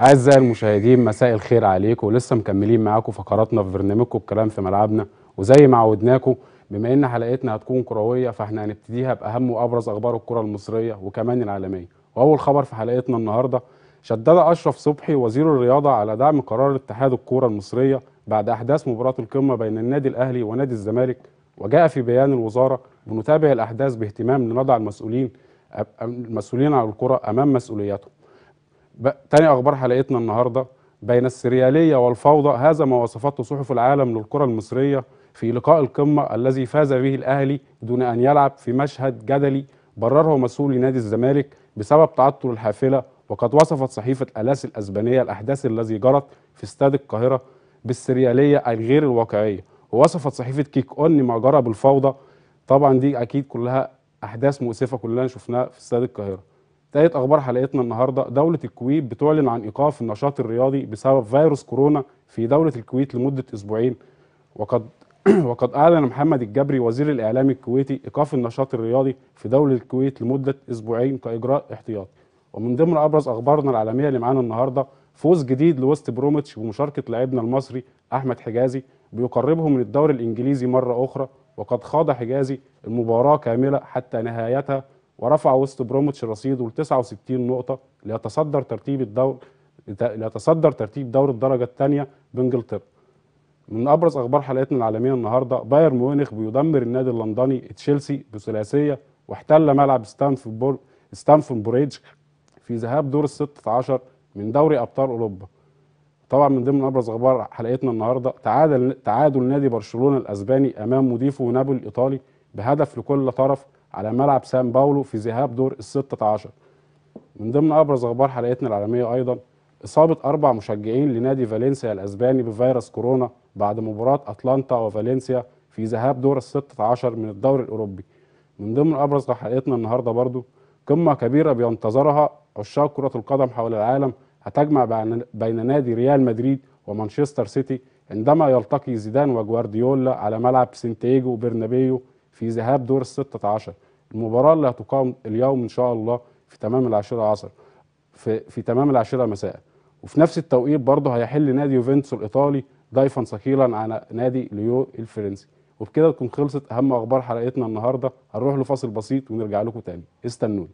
أعزائي المشاهدين مساء الخير عليكم. ولسه مكملين معاكم فقراتنا في برنامجكم الكلام في ملعبنا. وزي ما عودناكم بما إن حلقتنا هتكون كروية فإحنا هنبتديها بأهم وأبرز أخبار الكرة المصرية وكمان العالمية. وأول خبر في حلقتنا النهارده شدد أشرف صبحي وزير الرياضة على دعم قرار اتحاد الكورة المصرية بعد أحداث مباراة القمة بين النادي الأهلي ونادي الزمالك. وجاء في بيان الوزارة بنتابع الأحداث باهتمام لنضع المسؤولين المسؤولين على الكرة أمام مسؤولياتهم. تاني أخبار حلقتنا النهارده. بين السريالية والفوضى هذا ما وصفته صحف العالم للكرة المصرية في لقاء القمة الذي فاز به الأهلي دون أن يلعب في مشهد جدلي برره مسؤولي نادي الزمالك بسبب تعطل الحافلة وقد وصفت صحيفة الاس الأسبانية الأحداث الذي جرت في استاد القاهرة بالسريالية الغير الواقعية. ووصفت صحيفة كيك اوف ما جرى بالفوضى. طبعا دي أكيد كلها أحداث مؤسفة كلنا شفناها في استاد القاهرة. تالت أخبار حلقتنا النهارده دولة الكويت بتعلن عن إيقاف النشاط الرياضي بسبب فيروس كورونا في دولة الكويت لمدة أسبوعين. وقد وقد أعلن محمد الجبري وزير الإعلام الكويتي إيقاف النشاط الرياضي في دولة الكويت لمدة أسبوعين كإجراء احتياطي. ومن ضمن أبرز أخبارنا العالمية اللي معانا النهارده فوز جديد لوست بروميتش بمشاركة لاعبنا المصري أحمد حجازي بيقربه من الدوري الإنجليزي مرة أخرى وقد خاض حجازي المباراة كاملة حتى نهايتها ورفع وست بروميتش رصيده ل 69 نقطة ليتصدر ترتيب الدور ليتصدر ترتيب دور الدرجة الثانية بإنجلترا. من أبرز أخبار حلقتنا العالمية النهارده بايرن ميونخ بيدمر النادي اللندني تشيلسي بثلاثية واحتل ملعب ستانفورد ستانفورد بريدج في ذهاب دور ال 16 من دوري أبطال أوروبا. طبعا من ضمن أبرز أخبار حلقتنا النهارده تعادل تعادل نادي برشلونة الأسباني أمام مضيفه نابولي الإيطالي بهدف لكل طرف على ملعب سان باولو في ذهاب دور ال 16 من ضمن أبرز أخبار حلقتنا العالمية أيضا إصابة أربع مشجعين لنادي فالنسيا الأسباني بفيروس كورونا بعد مباراة أتلانتا وفالنسيا في ذهاب دور ال 16 من الدوري الأوروبي. من ضمن أبرز حلقتنا النهارده برضو قمة كبيرة بينتظرها عشاق كرة القدم حول العالم هتجمع بين- نادي ريال مدريد ومانشستر سيتي عندما يلتقي زيدان وجوارديولا على ملعب سانتياغو برنابيو في ذهاب دور ال 16 المباراة اللي هتقام اليوم إن شاء الله في تمام العاشرة عصر في في تمام العاشرة مساء. وفي نفس التوقيت برضه هيحل نادي يوفنتوس الإيطالي ضيفا ثقيلا على نادي ليو الفرنسي. وبكده تكون خلصت أهم أخبار حلقتنا النهارده. هنروح لفاصل بسيط ونرجع لكم تاني. استنوني